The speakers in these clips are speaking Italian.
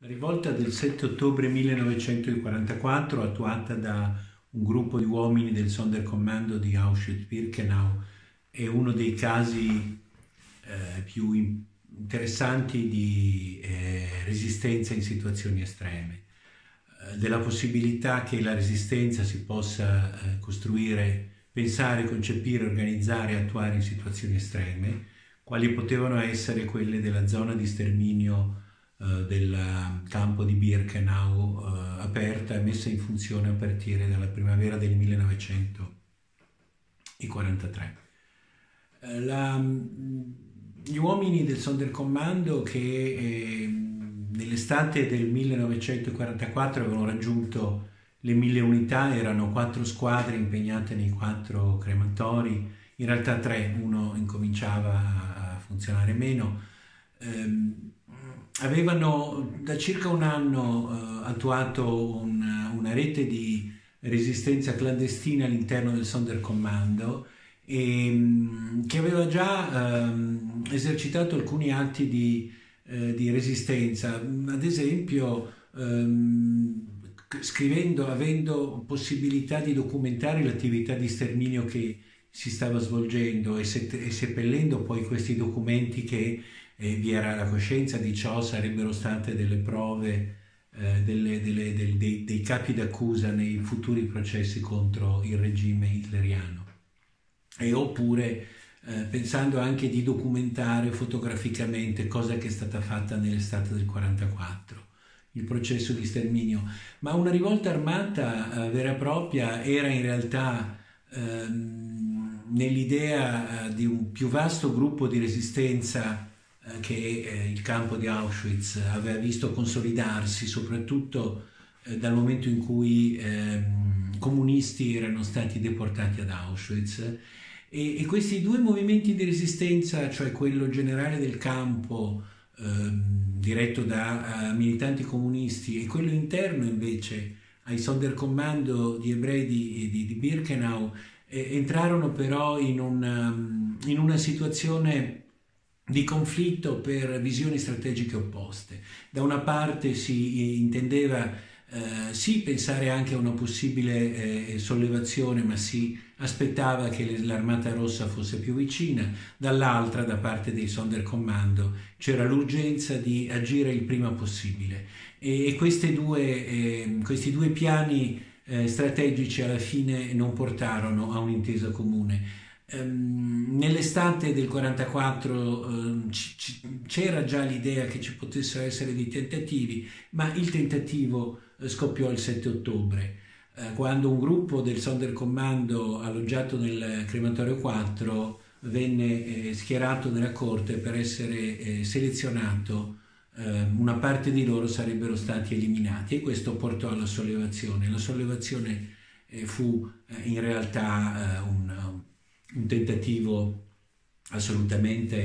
La rivolta del 7 ottobre 1944, attuata da un gruppo di uomini del Sonderkommando di Auschwitz-Birkenau, è uno dei casi eh, più interessanti di eh, resistenza in situazioni estreme, eh, della possibilità che la resistenza si possa eh, costruire, pensare, concepire, organizzare e attuare in situazioni estreme, quali potevano essere quelle della zona di sterminio eh, del campo di Birkenau eh, aperta e messa in funzione a partire dalla primavera del 1943. Eh, la, gli uomini del Sonderkommando che eh, nell'estate del 1944 avevano raggiunto le mille unità, erano quattro squadre impegnate nei quattro crematori, in realtà tre, uno incominciava a funzionare meno. Ehm, avevano da circa un anno eh, attuato una, una, rete di resistenza clandestina all'interno del Sonderkommando e mm, che aveva già eh, esercitato alcuni atti di, eh, di resistenza, ad esempio ehm, scrivendo, avendo possibilità di documentare l'attività di sterminio che si stava svolgendo e, se, e seppellendo poi questi documenti che e vi era la coscienza di ciò, sarebbero state delle prove eh, delle, delle, del, dei, dei, capi d'accusa nei futuri processi contro il regime hitleriano. E oppure eh, pensando anche di documentare fotograficamente cosa che è stata fatta nell'estate del 44 il processo di sterminio, ma una rivolta armata eh, vera e propria era in realtà ehm, nell'idea eh, di un più vasto gruppo di resistenza eh, che eh, il campo di Auschwitz aveva visto consolidarsi soprattutto dal momento in cui ehm, comunisti erano stati deportati ad Auschwitz. E, questi due movimenti di resistenza, cioè quello generale del campo ehm, diretto da militanti comunisti e quello interno invece ai Sonderkommando di ebrei di, di, di Birkenau, eh, entrarono però in una, in una situazione di conflitto per visioni strategiche opposte. Da una parte si intendeva eh, sì pensare anche a una possibile eh, sollevazione, ma si aspettava che l'armata rossa fosse più vicina, dall'altra, da parte dei Sonderkommando, c'era l'urgenza di agire il prima possibile. E, due, eh, questi due piani eh, strategici alla fine non portarono a un'intesa comune Um, nell'estate del 44 um, c'era già l'idea che ci potessero essere dei tentativi, ma il tentativo uh, scoppiò il 7 ottobre, uh, quando un gruppo del Sonderkommando alloggiato nel crematorio 4 venne eh, schierato nella corte per essere eh, selezionato. Uh, una parte di loro sarebbero stati eliminati e questo portò alla sollevazione. La sollevazione eh, fu eh, in realtà un un tentativo assolutamente,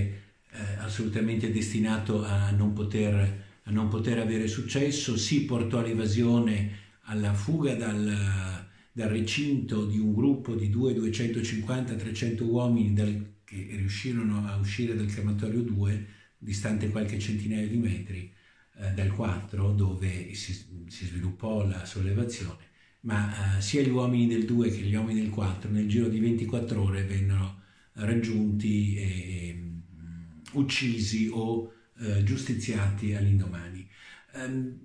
eh, assolutamente destinato a non, poter, a non, poter, avere successo, si portò all'evasione, alla fuga dal, dal recinto di un gruppo di 2, 250, 300 uomini dal, che riuscirono a uscire dal crematorio 2, distante qualche centinaio di metri eh, dal 4, dove si, si sviluppò la sollevazione ma eh, sia gli uomini del 2 che gli uomini del 4 nel giro di 24 ore vennero raggiunti e mh, mm, uccisi o eh, giustiziati all'indomani. Um,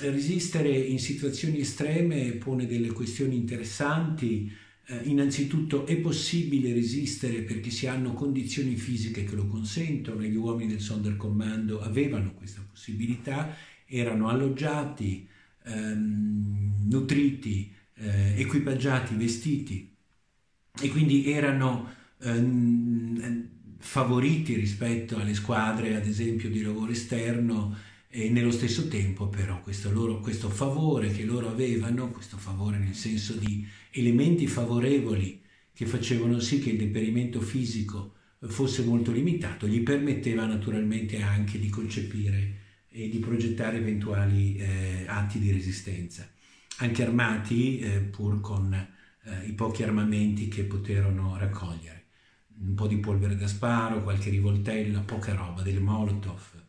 resistere in situazioni estreme pone delle questioni interessanti. Eh, innanzitutto è possibile resistere perché si hanno condizioni fisiche che lo consentono. E gli uomini del Sonderkommando avevano questa possibilità, erano alloggiati, ehm, nutriti, eh, equipaggiati, vestiti e quindi erano ehm, favoriti rispetto alle squadre, ad esempio, di lavoro esterno e nello stesso tempo però questo, loro, questo favore che loro avevano, questo favore nel senso di elementi favorevoli che facevano sì che il deperimento fisico fosse molto limitato, gli permetteva naturalmente anche di concepire e di progettare eventuali eh, atti di resistenza, anche armati eh, pur con eh, i pochi armamenti che poterono raccogliere. Un po' di polvere da sparo, qualche rivoltella, poca roba, delle molotov,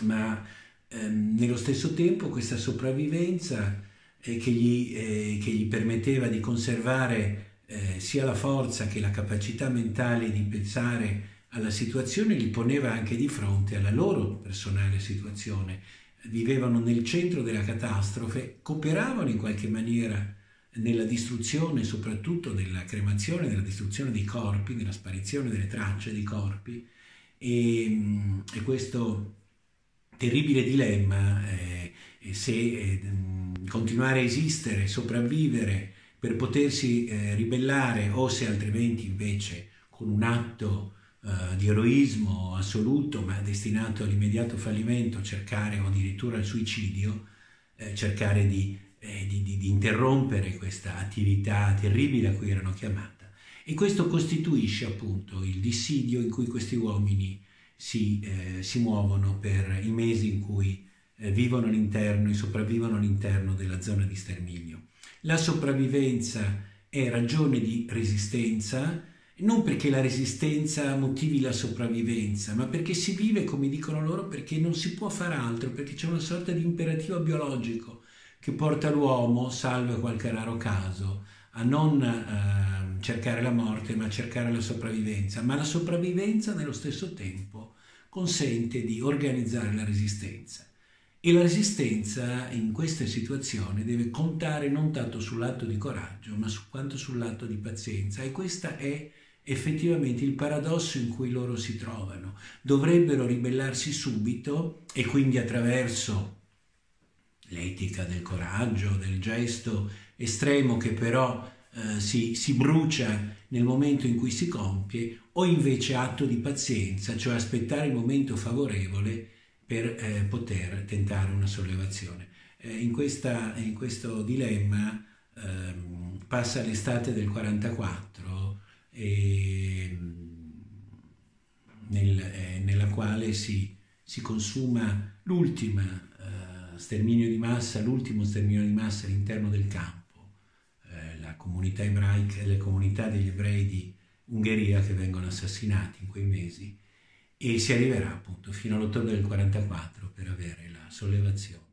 ma ehm, nello stesso tempo questa sopravvivenza eh, che, gli, eh, che, gli, permetteva di conservare eh, sia la forza che la capacità mentale di pensare alla situazione, li poneva anche di fronte alla loro personale situazione. Vivevano nel centro della catastrofe, cooperavano in qualche maniera nella distruzione, soprattutto della cremazione, nella distruzione dei corpi, nella sparizione delle tracce dei corpi e, mm, e questo terribile dilemma eh, se eh, continuare a esistere, sopravvivere per potersi eh, ribellare o se altrimenti invece con un atto eh, di eroismo assoluto ma destinato all'immediato fallimento cercare o addirittura al suicidio, eh, cercare di eh, di, di, di, interrompere questa attività terribile a cui erano chiamata. E questo costituisce appunto il dissidio in cui questi uomini si, eh, si muovono per i mesi in cui eh, vivono all'interno e sopravvivono all'interno della zona di sterminio. La sopravvivenza è ragione di resistenza, non perché la resistenza motivi la sopravvivenza, ma perché si vive, come dicono loro, perché non si può fare altro, perché c'è una sorta di imperativo biologico che porta l'uomo, salvo qualche raro caso, a non eh, cercare la morte, ma a cercare la sopravvivenza. Ma la sopravvivenza nello stesso tempo consente di organizzare la resistenza. E la resistenza in queste situazioni deve contare non tanto sull'atto di coraggio, ma su quanto sull'atto di pazienza. E questo è effettivamente il paradosso in cui loro si trovano. Dovrebbero ribellarsi subito e quindi attraverso l'etica del coraggio, del gesto estremo che però eh, si, si, brucia nel momento in cui si compie, o invece atto di pazienza, cioè aspettare il momento favorevole per eh, poter tentare una sollevazione. Eh, in, questa, in, questo dilemma ehm, passa l'estate del 44 e, nel, eh, nella quale si, si consuma l'ultima sterminio di massa, l'ultimo sterminio di massa all'interno del campo, eh, la comunità ebraica, le comunità degli ebrei di Ungheria che vengono assassinati in quei mesi e si arriverà appunto fino all'ottobre del 44 per avere la sollevazione